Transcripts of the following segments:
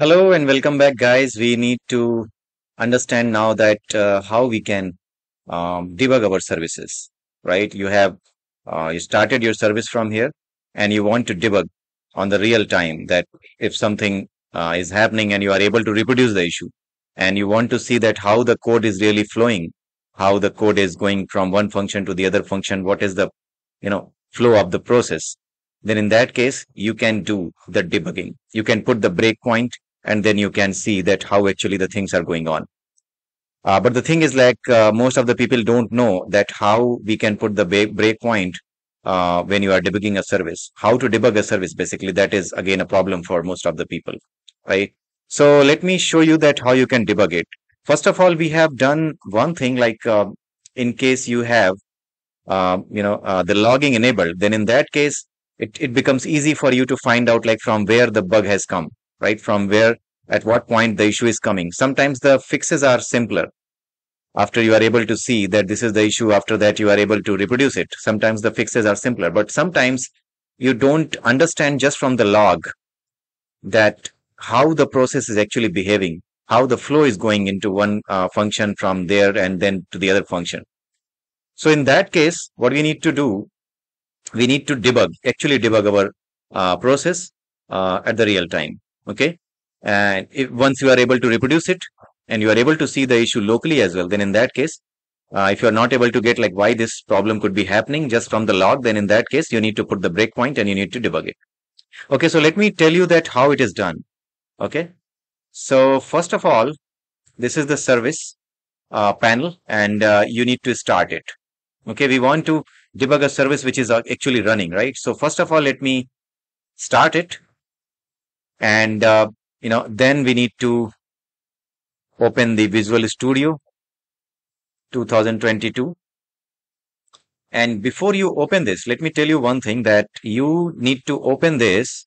Hello and welcome back, guys. We need to understand now that uh, how we can um, debug our services, right? You have uh, you started your service from here, and you want to debug on the real time that if something uh, is happening and you are able to reproduce the issue, and you want to see that how the code is really flowing, how the code is going from one function to the other function, what is the you know flow of the process. Then in that case, you can do the debugging. You can put the breakpoint and then you can see that how actually the things are going on. Uh, but the thing is like uh, most of the people don't know that how we can put the breakpoint uh, when you are debugging a service. How to debug a service basically that is again a problem for most of the people, right? So let me show you that how you can debug it. First of all, we have done one thing like uh, in case you have uh, you know uh, the logging enabled, then in that case it, it becomes easy for you to find out like from where the bug has come right? From where, at what point the issue is coming. Sometimes the fixes are simpler. After you are able to see that this is the issue, after that you are able to reproduce it. Sometimes the fixes are simpler, but sometimes you don't understand just from the log that how the process is actually behaving, how the flow is going into one uh, function from there and then to the other function. So in that case, what we need to do, we need to debug, actually debug our uh, process uh, at the real time okay? And if once you are able to reproduce it and you are able to see the issue locally as well then in that case uh, if you are not able to get like why this problem could be happening just from the log then in that case you need to put the breakpoint and you need to debug it. Okay so let me tell you that how it is done. Okay? So first of all this is the service uh, panel and uh, you need to start it. Okay we want to debug a service which is uh, actually running right? So first of all let me start it and uh, you know then we need to open the Visual Studio 2022 and before you open this let me tell you one thing that you need to open this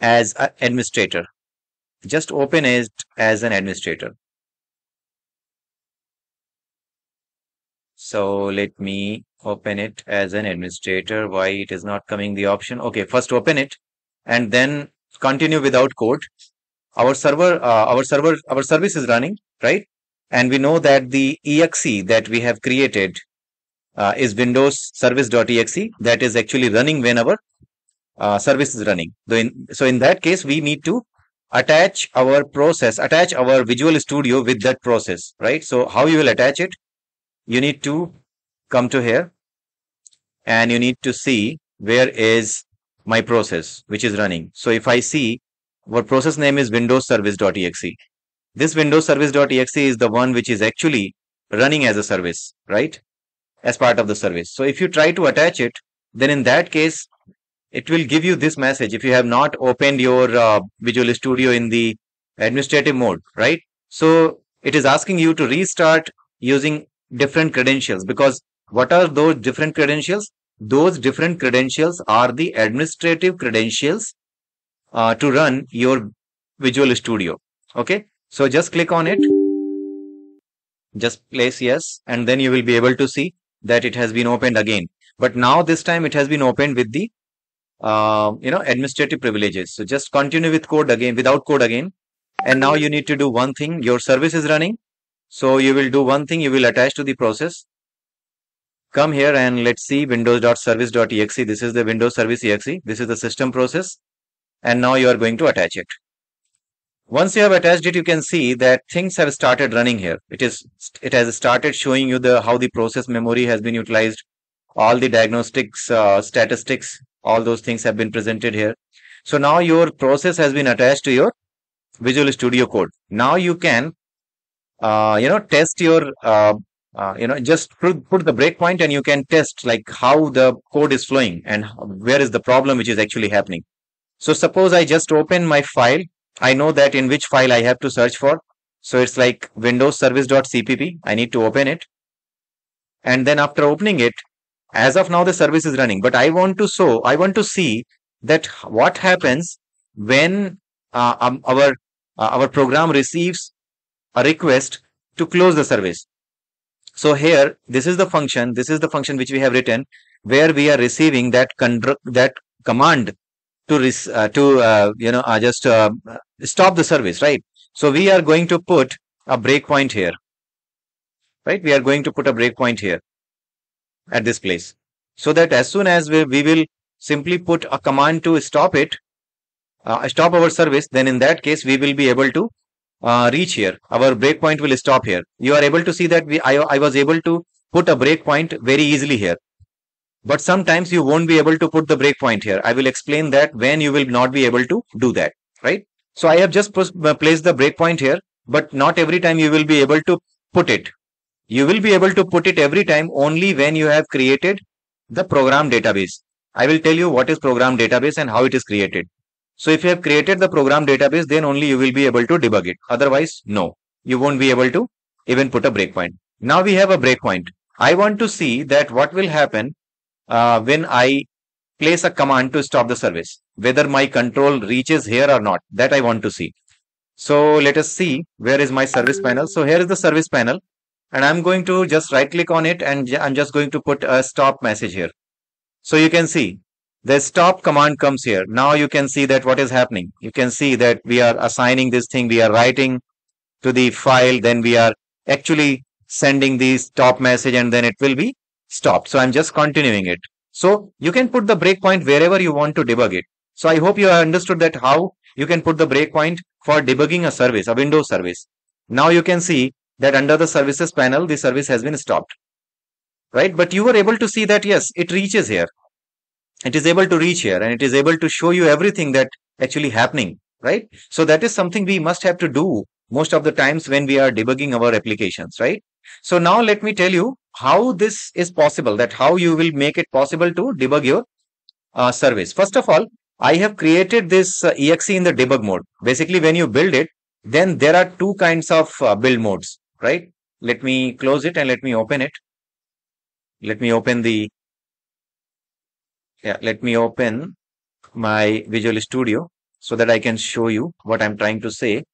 as an administrator. Just open it as an administrator. So let me open it as an administrator. Why it is not coming the option? Okay first open it and then continue without code. Our server uh, our server our service is running right? And we know that the exe that we have created uh, is windows service.exe that is actually running whenever uh, service is running. So in, so in that case we need to attach our process attach our visual studio with that process right? So how you will attach it? You need to come to here and you need to see where is my process which is running. So if I see our process name is windows service.exe. This windows service.exe is the one which is actually running as a service, right? As part of the service. So if you try to attach it, then in that case, it will give you this message if you have not opened your uh, Visual Studio in the administrative mode, right? So it is asking you to restart using different credentials because what are those different credentials? Those different credentials are the administrative credentials uh, to run your Visual Studio. Okay, so just click on it, just place yes, and then you will be able to see that it has been opened again. But now this time it has been opened with the uh, you know administrative privileges. So just continue with code again without code again. And now you need to do one thing. Your service is running. So you will do one thing. You will attach to the process come here and let's see windows.service.exe. This is the Windows Service exe. This is the system process. And now you are going to attach it. Once you have attached it, you can see that things have started running here. It is it has started showing you the how the process memory has been utilized. All the diagnostics, uh, statistics, all those things have been presented here. So now your process has been attached to your Visual Studio Code. Now you can, uh, you know, test your uh, uh, you know just put, put the breakpoint and you can test like how the code is flowing and where is the problem which is actually happening. So suppose i just open my file. I know that in which file i have to search for. So it's like windows service.cpp i need to open it. And then after opening it as of now the service is running but i want to show i want to see that what happens when uh, um, our uh, our program receives a request to close the service so here, this is the function, this is the function which we have written where we are receiving that, that command to uh, to uh, you know uh, just uh, stop the service, right? So we are going to put a breakpoint here, right? We are going to put a breakpoint here at this place, so that as soon as we, we will simply put a command to stop it, uh, stop our service, then in that case we will be able to uh, reach here. Our breakpoint will stop here. You are able to see that we I, I was able to put a breakpoint very easily here. But sometimes you won't be able to put the breakpoint here. I will explain that when you will not be able to do that, right? So I have just uh, placed the breakpoint here, but not every time you will be able to put it. You will be able to put it every time only when you have created the program database. I will tell you what is program database and how it is created. So if you have created the program database, then only you will be able to debug it. Otherwise, no, you won't be able to even put a breakpoint. Now we have a breakpoint. I want to see that what will happen uh, when I place a command to stop the service, whether my control reaches here or not. That I want to see. So let us see where is my service panel. So here is the service panel and I'm going to just right click on it and I'm just going to put a stop message here. So you can see the stop command comes here. Now you can see that what is happening. You can see that we are assigning this thing, we are writing to the file, then we are actually sending the stop message and then it will be stopped. So I'm just continuing it. So you can put the breakpoint wherever you want to debug it. So I hope you have understood that how you can put the breakpoint for debugging a service, a Windows service. Now you can see that under the services panel, the service has been stopped. Right? But you were able to see that yes, it reaches here it is able to reach here and it is able to show you everything that actually happening right? So that is something we must have to do most of the times when we are debugging our applications right? So now let me tell you how this is possible that how you will make it possible to debug your uh, service. First of all i have created this uh, exe in the debug mode. Basically when you build it then there are two kinds of uh, build modes right? Let me close it and let me open it. Let me open the yeah, let me open my Visual Studio so that I can show you what I'm trying to say.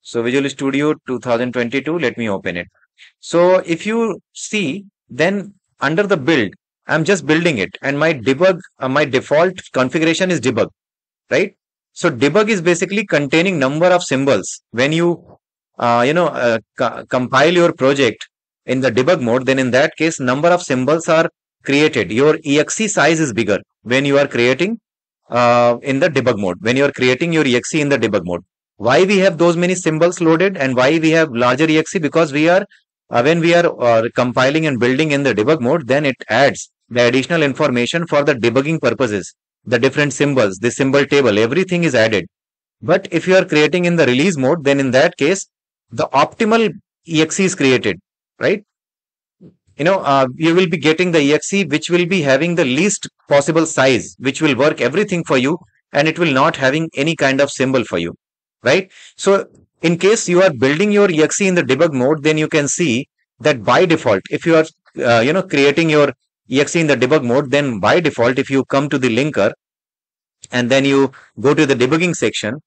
So Visual Studio 2022, let me open it. So if you see, then under the build, I'm just building it and my debug, uh, my default configuration is debug, right? So debug is basically containing number of symbols. When you, uh, you know, uh, compile your project in the debug mode, then in that case, number of symbols are created, your exe size is bigger when you are creating uh, in the debug mode, when you are creating your exe in the debug mode. Why we have those many symbols loaded and why we have larger exe? Because we are, uh, when we are uh, compiling and building in the debug mode, then it adds the additional information for the debugging purposes, the different symbols, the symbol table, everything is added. But if you are creating in the release mode, then in that case, the optimal exe is created, right? You know, uh, you will be getting the exe which will be having the least possible size, which will work everything for you and it will not having any kind of symbol for you, right? So in case you are building your exe in the debug mode, then you can see that by default, if you are, uh, you know, creating your exe in the debug mode, then by default, if you come to the linker and then you go to the debugging section,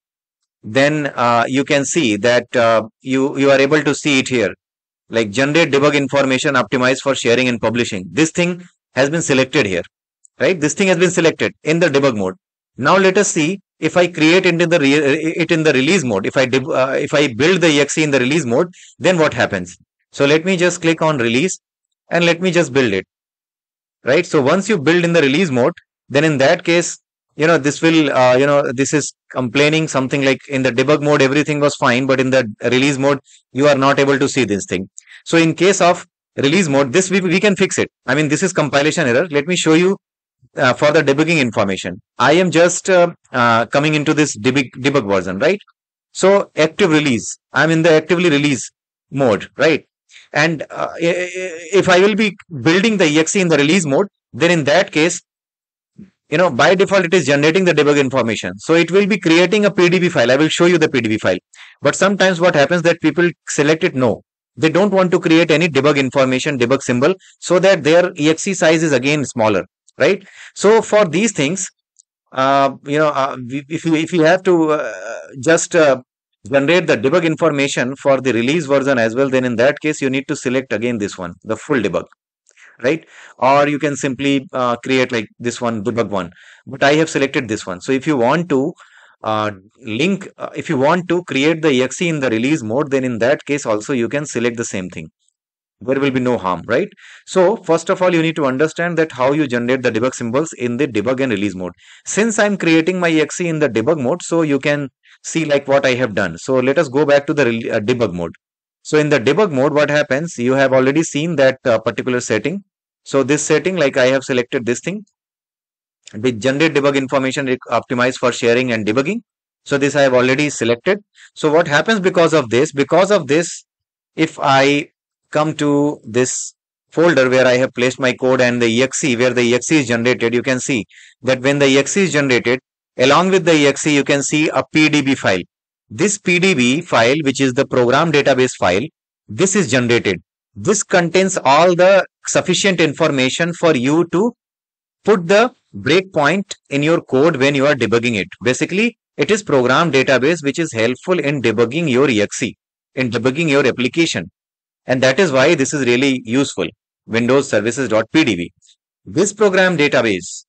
then uh, you can see that uh, you, you are able to see it here like generate debug information optimized for sharing and publishing. This thing has been selected here, right? This thing has been selected in the debug mode. Now let us see if I create it in the it in the release mode. If I uh, if I build the exe in the release mode, then what happens? So let me just click on release and let me just build it, right? So once you build in the release mode, then in that case, you know this will uh, you know this is complaining something like in the debug mode everything was fine but in the release mode you are not able to see this thing. So in case of release mode this we, we can fix it. I mean this is compilation error. Let me show you uh, for the debugging information. I am just uh, uh coming into this debug, debug version right? So active release. I'm in the actively release mode right? And uh, if i will be building the exe in the release mode then in that case you know, by default, it is generating the debug information. So it will be creating a PDB file. I will show you the PDB file. But sometimes what happens that people select it no. They don't want to create any debug information, debug symbol, so that their exe size is again smaller, right? So for these things, uh, you know, uh, if you if you have to uh, just uh, generate the debug information for the release version as well, then in that case you need to select again this one, the full debug right? Or you can simply uh, create like this one, debug one. But I have selected this one. So if you want to uh, link, uh, if you want to create the exe in the release mode, then in that case also you can select the same thing. There will be no harm, right? So first of all, you need to understand that how you generate the debug symbols in the debug and release mode. Since I'm creating my exe in the debug mode, so you can see like what I have done. So let us go back to the uh, debug mode. So in the debug mode, what happens? You have already seen that uh, particular setting. So this setting, like I have selected this thing, with generate debug information optimized for sharing and debugging. So this I have already selected. So what happens because of this? Because of this, if I come to this folder where I have placed my code and the exe where the exe is generated, you can see that when the exe is generated, along with the exe, you can see a PDB file. This PDB file, which is the program database file, this is generated. This contains all the sufficient information for you to put the breakpoint in your code when you are debugging it. Basically, it is program database which is helpful in debugging your exe, in debugging your application. And that is why this is really useful. Windows services.pdb. This program database,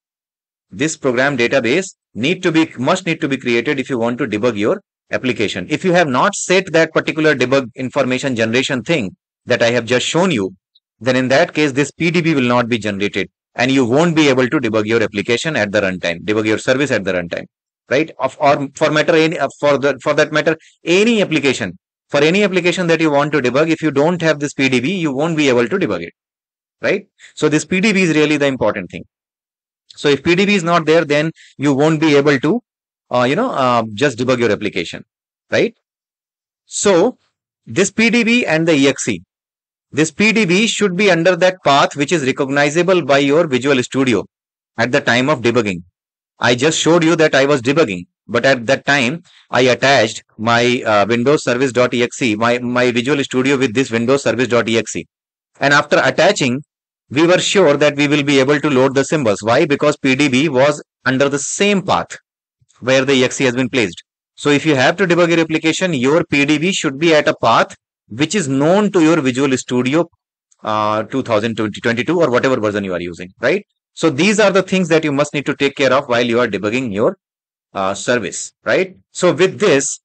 this program database need to be, must need to be created if you want to debug your application. If you have not set that particular debug information generation thing that I have just shown you, then in that case, this PDB will not be generated and you won't be able to debug your application at the runtime, debug your service at the runtime, right? Of, or for matter any, uh, for the, for that matter, any application, for any application that you want to debug, if you don't have this PDB, you won't be able to debug it, right? So this PDB is really the important thing. So if PDB is not there, then you won't be able to uh, you know, uh, just debug your application, right? So this PDB and the exe, this PDB should be under that path which is recognizable by your Visual Studio at the time of debugging. I just showed you that I was debugging, but at that time I attached my uh, Windows Service.exe, my, my Visual Studio with this Windows Service.exe. And after attaching, we were sure that we will be able to load the symbols. Why? Because PDB was under the same path where the exe has been placed. So if you have to debug your application, your PDB should be at a path which is known to your Visual Studio uh, 2022 or whatever version you are using, right? So these are the things that you must need to take care of while you are debugging your uh, service, right? So with this,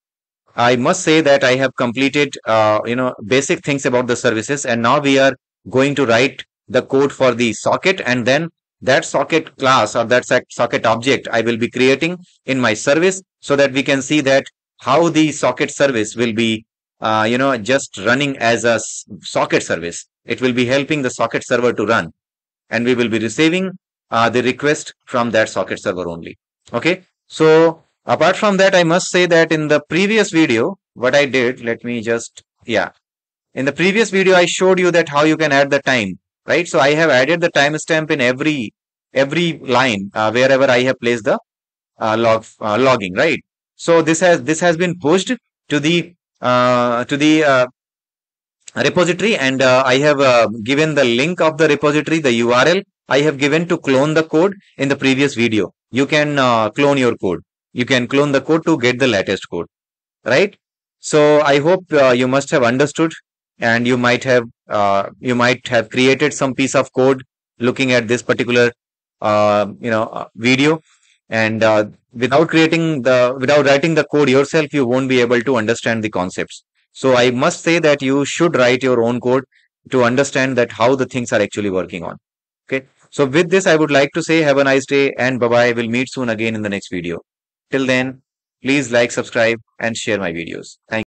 I must say that I have completed, uh, you know, basic things about the services and now we are going to write the code for the socket and then that socket class or that socket object I will be creating in my service so that we can see that how the socket service will be, uh, you know, just running as a socket service. It will be helping the socket server to run and we will be receiving uh, the request from that socket server only. Okay. So apart from that, I must say that in the previous video, what I did, let me just, yeah. In the previous video, I showed you that how you can add the time right? So I have added the timestamp in every every line uh, wherever I have placed the uh, log uh, logging, right? So this has this has been pushed to the uh, to the uh, repository, and uh, I have given the link of the repository, the URL I have given to clone the code in the previous video. You can clone your code. You can clone the code to get the latest code, right? So I hope you must have understood and you might have uh, you might have created some piece of code looking at this particular uh, you know uh, video. And uh, without creating the without writing the code yourself you won't be able to understand the concepts. So i must say that you should write your own code to understand that how the things are actually working on. Okay? So with this i would like to say have a nice day and bye bye we'll meet soon again in the next video. Till then please like subscribe and share my videos. Thank